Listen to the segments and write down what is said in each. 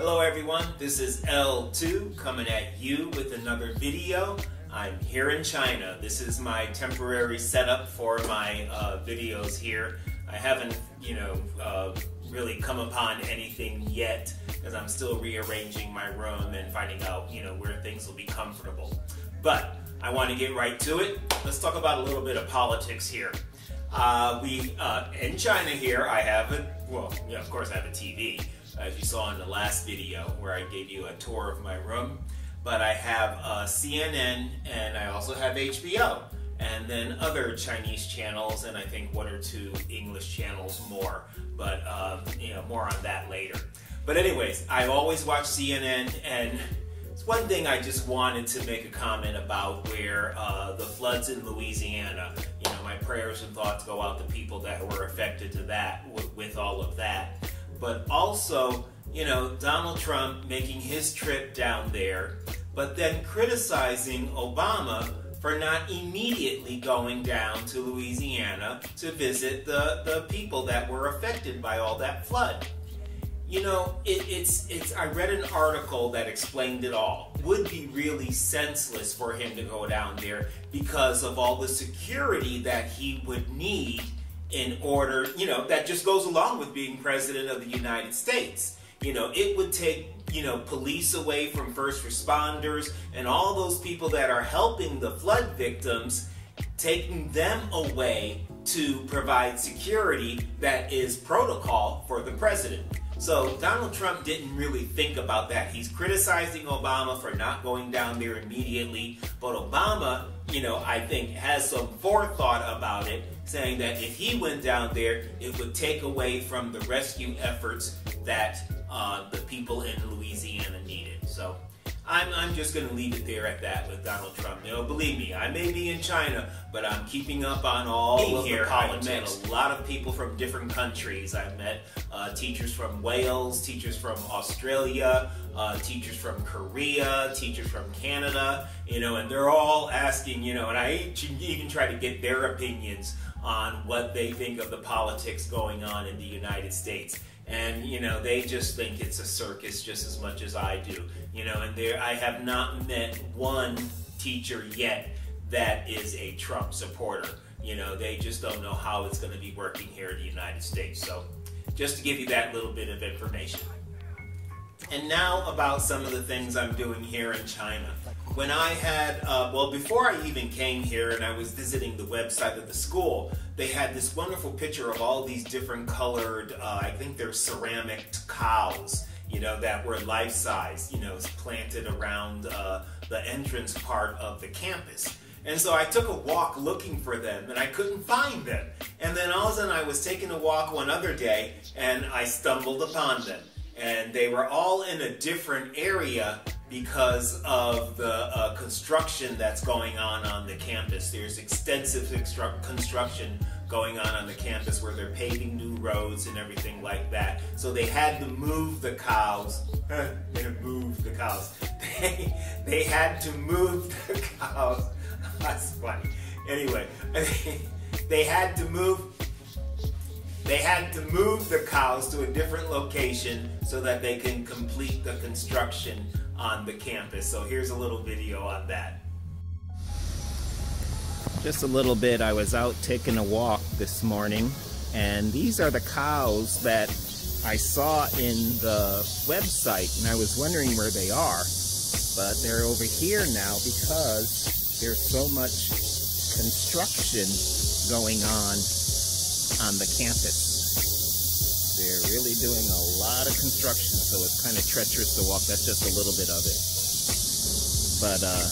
Hello everyone, this is L2 coming at you with another video. I'm here in China. This is my temporary setup for my uh, videos here. I haven't, you know, uh, really come upon anything yet because I'm still rearranging my room and finding out, you know, where things will be comfortable. But I want to get right to it. Let's talk about a little bit of politics here. Uh, we, uh, in China here, I have a, well, yeah, of course I have a TV, as you saw in the last video where I gave you a tour of my room. But I have uh, CNN and I also have HBO and then other Chinese channels and I think one or two English channels more. But, um, you know, more on that later. But anyways, I always watch CNN and it's one thing I just wanted to make a comment about where uh, the floods in Louisiana, you know, my prayers and thoughts go out to people that were affected to that with all of that. But also, you know, Donald Trump making his trip down there, but then criticizing Obama for not immediately going down to Louisiana to visit the, the people that were affected by all that flood. You know, it, it's it's. I read an article that explained it all. Would be really senseless for him to go down there because of all the security that he would need in order. You know, that just goes along with being president of the United States. You know, it would take you know police away from first responders and all those people that are helping the flood victims, taking them away to provide security that is protocol for the president. So Donald Trump didn't really think about that. He's criticizing Obama for not going down there immediately, but Obama, you know, I think has some forethought about it, saying that if he went down there, it would take away from the rescue efforts that uh, the people in Louisiana needed. So I'm, I'm just going to leave it there at that with Donald Trump. You know, believe me, I may be in China, but I'm keeping up on all of here. the politics. I've met a lot of people from different countries. I've met uh, teachers from Wales, teachers from Australia, uh, teachers from Korea, teachers from Canada, you know, and they're all asking, you know, and I even try to get their opinions on what they think of the politics going on in the United States and you know they just think it's a circus just as much as I do. You know, and there I have not met one teacher yet that is a Trump supporter. You know, they just don't know how it's going to be working here in the United States. So, just to give you that little bit of information. And now about some of the things I'm doing here in China when I had, uh, well, before I even came here and I was visiting the website of the school, they had this wonderful picture of all these different colored, uh, I think they're ceramic cows, you know, that were life size, you know, planted around uh, the entrance part of the campus. And so I took a walk looking for them and I couldn't find them. And then all of a sudden I was taking a walk one other day and I stumbled upon them. And they were all in a different area because of the uh, construction that's going on on the campus. There's extensive construction going on on the campus where they're paving new roads and everything like that. So they had to move the cows. they moved the cows. They, they had to move the cows. That's funny. Anyway, they had to move they had to move the cows to a different location so that they can complete the construction on the campus. So here's a little video on that. Just a little bit, I was out taking a walk this morning and these are the cows that I saw in the website and I was wondering where they are. But they're over here now because there's so much construction going on on the campus. They're really doing a lot of construction, so it's kind of treacherous to walk. That's just a little bit of it. But uh,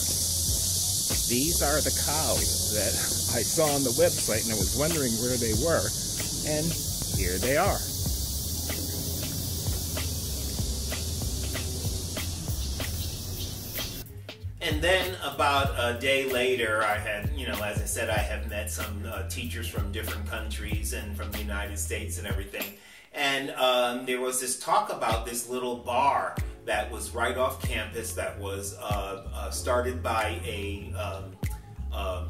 these are the cows that I saw on the website, and I was wondering where they were. And here they are. And then about a day later, I had, you know, as I said, I have met some uh, teachers from different countries and from the United States and everything. And um, there was this talk about this little bar that was right off campus that was uh, uh, started by a um, um,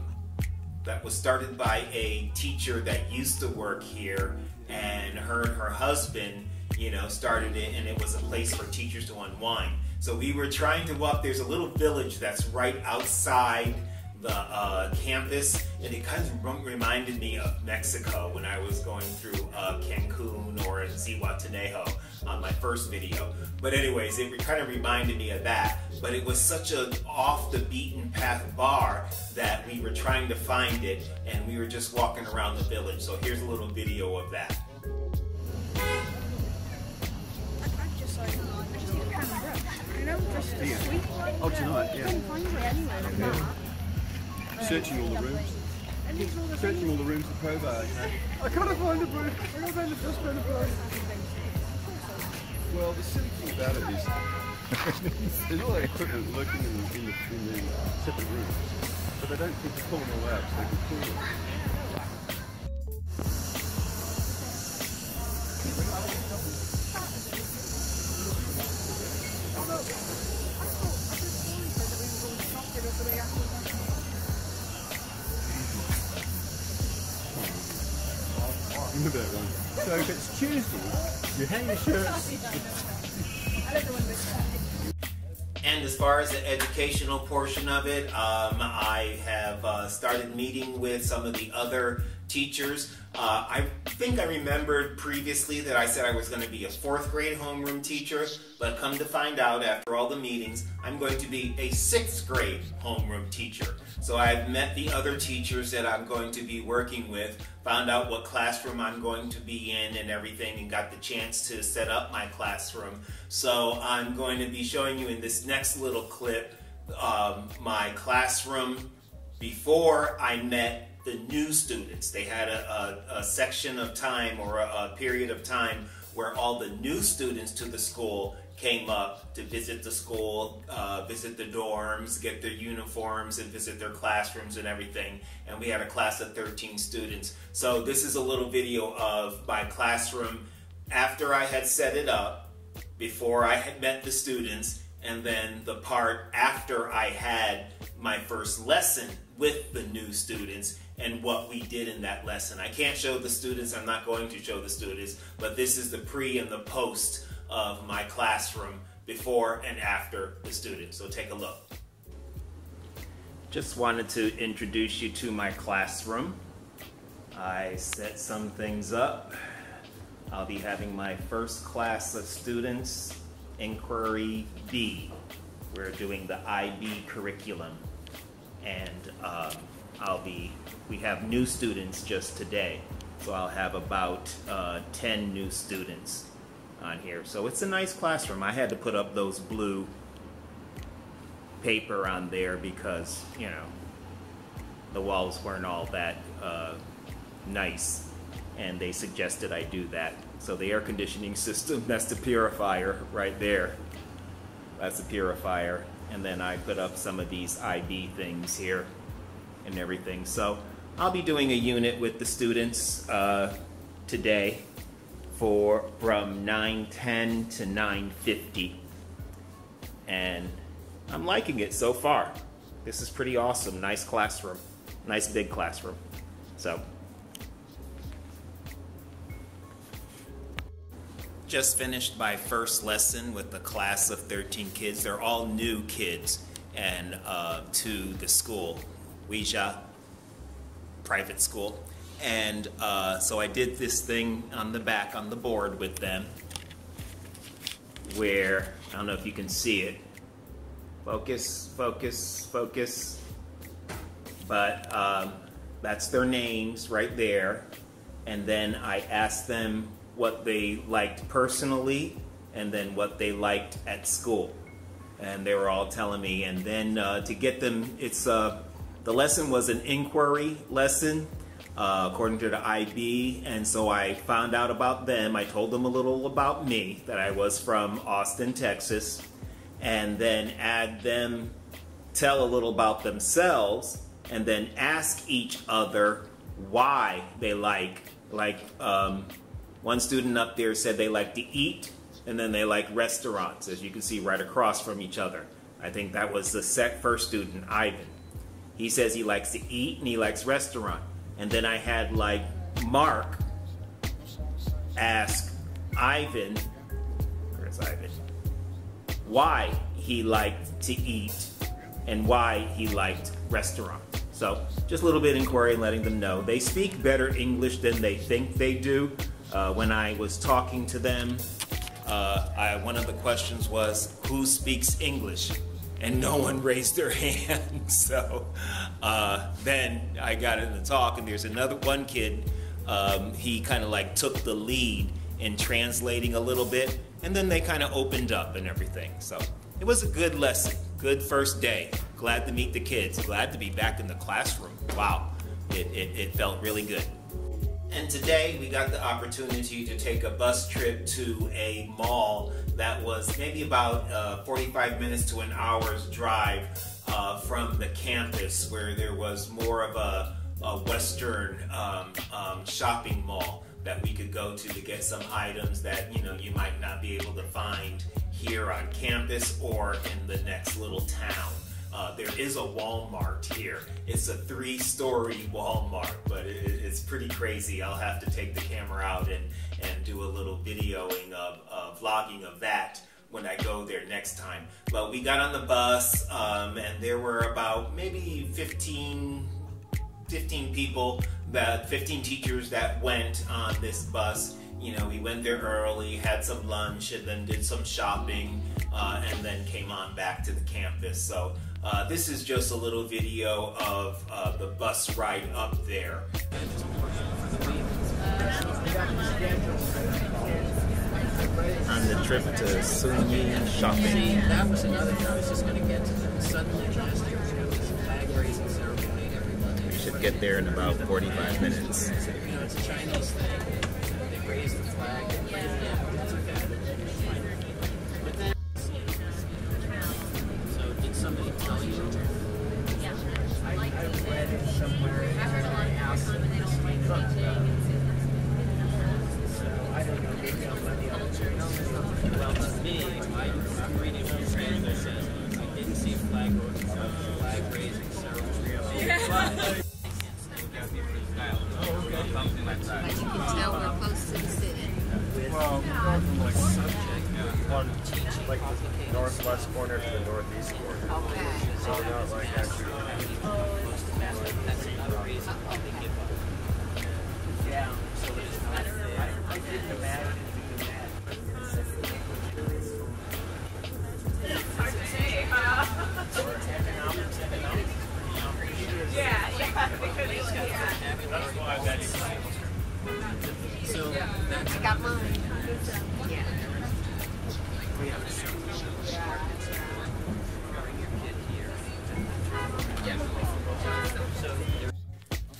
that was started by a teacher that used to work here, and her and her husband you know, started it, and it was a place for teachers to unwind. So we were trying to walk. There's a little village that's right outside the uh, campus, and it kind of reminded me of Mexico when I was going through uh, Cancun or Zihuatanejo on my first video. But anyways, it kind of reminded me of that. But it was such a off the beaten path bar that we were trying to find it, and we were just walking around the village. So here's a little video of that. Oh, tonight, yeah searching all the rooms. Searching all the rooms for Probar, you know. I can't find a booth. I can't find the just found a booth. Well, the silly thing about it is there's all that equipment lurking in the, in the, in the separate rooms, but they don't seem to pull them all out so they can pull them. that one. So if it's Tuesday, you hang the shirts. And as far as the educational portion of it, um, I have uh, started meeting with some of the other teachers. Uh, I think I remembered previously that I said I was going to be a fourth grade homeroom teacher, but come to find out after all the meetings, I'm going to be a sixth grade homeroom teacher. So I've met the other teachers that I'm going to be working with, found out what classroom I'm going to be in and everything, and got the chance to set up my classroom. So I'm going to be showing you in this next little clip um, my classroom before I met the new students. They had a, a, a section of time or a, a period of time where all the new students to the school came up to visit the school, uh, visit the dorms, get their uniforms, and visit their classrooms and everything. And we had a class of 13 students. So this is a little video of my classroom after I had set it up, before I had met the students, and then the part after I had my first lesson with the new students and what we did in that lesson. I can't show the students, I'm not going to show the students, but this is the pre and the post of my classroom before and after the students. So take a look. Just wanted to introduce you to my classroom. I set some things up. I'll be having my first class of students, Inquiry B. We're doing the IB curriculum. And um, I'll be, we have new students just today. So I'll have about uh, 10 new students on here. So it's a nice classroom. I had to put up those blue paper on there because, you know, the walls weren't all that uh, nice. And they suggested I do that. So the air conditioning system, that's the purifier right there. That's the purifier. And then I put up some of these IB things here and everything. So I'll be doing a unit with the students uh, today for from 910 to 950 and I'm liking it so far. This is pretty awesome. Nice classroom. Nice big classroom. So just finished my first lesson with a class of 13 kids. They're all new kids and uh, to the school. Huijia private school. And uh, so I did this thing on the back on the board with them where, I don't know if you can see it, focus, focus, focus, but um, that's their names right there. And then I asked them what they liked personally and then what they liked at school. And they were all telling me. And then uh, to get them, it's uh, the lesson was an inquiry lesson uh, according to the IB, and so I found out about them. I told them a little about me, that I was from Austin, Texas, and then add them tell a little about themselves, and then ask each other why they like. Like um, one student up there said they like to eat, and then they like restaurants, as you can see right across from each other. I think that was the first student, Ivan. He says he likes to eat and he likes restaurant. And then I had like Mark ask Ivan, where's Ivan? Why he liked to eat and why he liked restaurant. So just a little bit inquiry and letting them know. They speak better English than they think they do. Uh, when I was talking to them, uh, I, one of the questions was, who speaks English? And no one raised their hand. so uh, then I got in the talk and there's another one kid, um, he kind of like took the lead in translating a little bit and then they kind of opened up and everything. So it was a good lesson, good first day. Glad to meet the kids, glad to be back in the classroom. Wow, it, it, it felt really good. And today we got the opportunity to take a bus trip to a mall that was maybe about uh, 45 minutes to an hour's drive uh, from the campus where there was more of a, a Western um, um, shopping mall that we could go to to get some items that you know you might not be able to find here on campus or in the next little town. Uh, there is a Walmart here. It's a three-story Walmart, but it, it's pretty crazy. I'll have to take the camera out and, and do a little videoing of, of vlogging of that when I go there next time. But we got on the bus um, and there were about maybe 15, 15 people, that 15 teachers that went on this bus. You know, we went there early, had some lunch, and then did some shopping, uh, and then came on back to the campus. So uh, this is just a little video of uh, the bus ride up there. On the trip to Sunyi shopping. that was another thing I was just going to get to. Suddenly last year we have this flag raising ceremony every Monday. We should get there in about 45 minutes. You know, it's a Chinese thing. They raise the flag. Somebody tell you? I, I read it somewhere. I heard a lot of don't like teaching. So I don't know. The other Well, me, I'm reading from the translation. says I didn't see a flag flag raising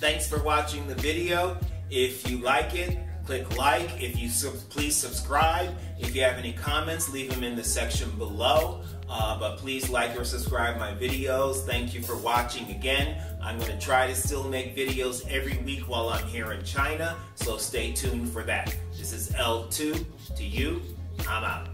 Thanks for watching the video. If you like it, click like. If you please subscribe. If you have any comments, leave them in the section below. Uh, but please like or subscribe my videos. Thank you for watching again. I'm going to try to still make videos every week while I'm here in China, so stay tuned for that. This is L2 to you. I'm out.